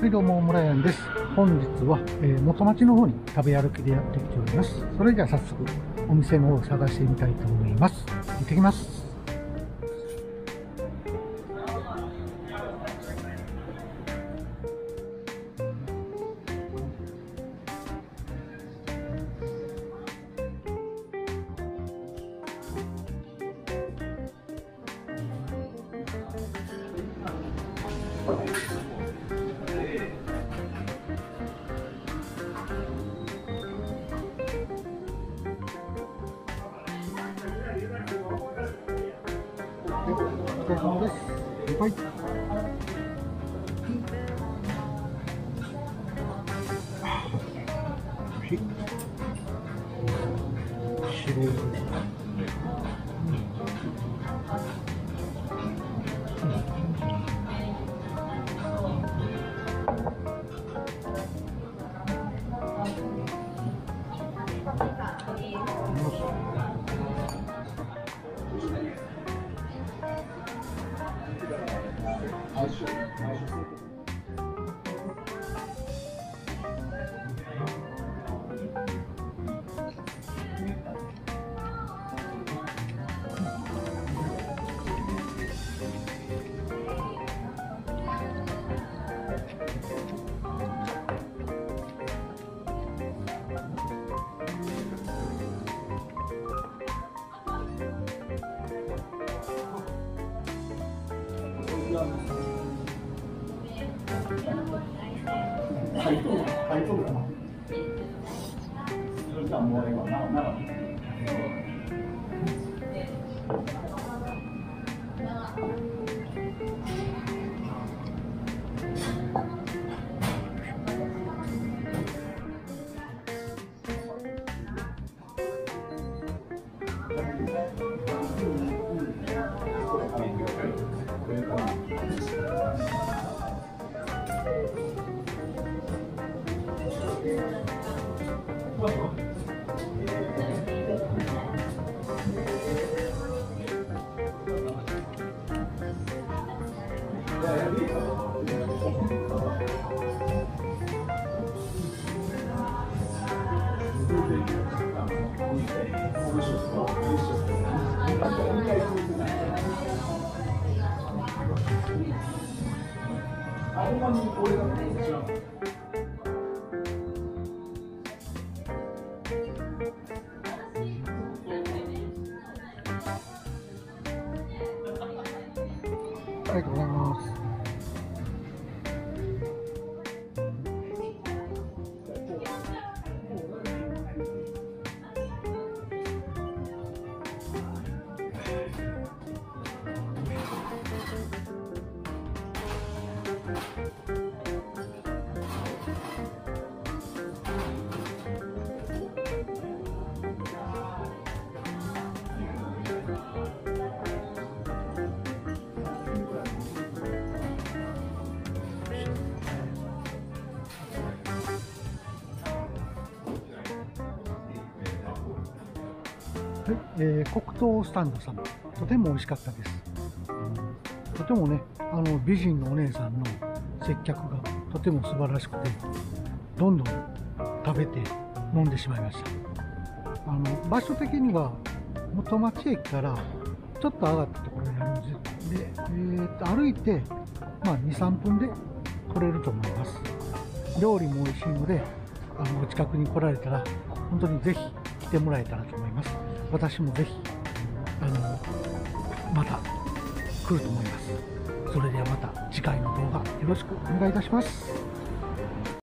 はいどうも、村山です。本日は、えー、元町の方に食べ歩きでやってきております。それでは早速、お店の方を探してみたいと思います。行ってきます。疲れ様です。はい。白い。Gracias. 海藻海藻かな。そしたらもうええわな、な。 아버님 오래가 되죠. りがとうございます。はい、えー、黒糖スタンドさん、とても美味しかったです。とてもね、あの美人のお姉さんの接客がとても素晴らしくて、どんどん食べて飲んでしまいました。あの場所的には元町駅からちょっと上がったところにあるんです。で、えー、と歩いて、まあ、2、3分で来れると思います。料理も美味しいので、あのお近くに来られたら、本当にぜひ来てもらえたらと思います。私もぜひ、あの、また来ると思います。それではまた次回の動画よろしくお願いいたします。